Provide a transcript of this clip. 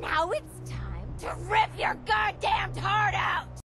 Now it's time to rip your out!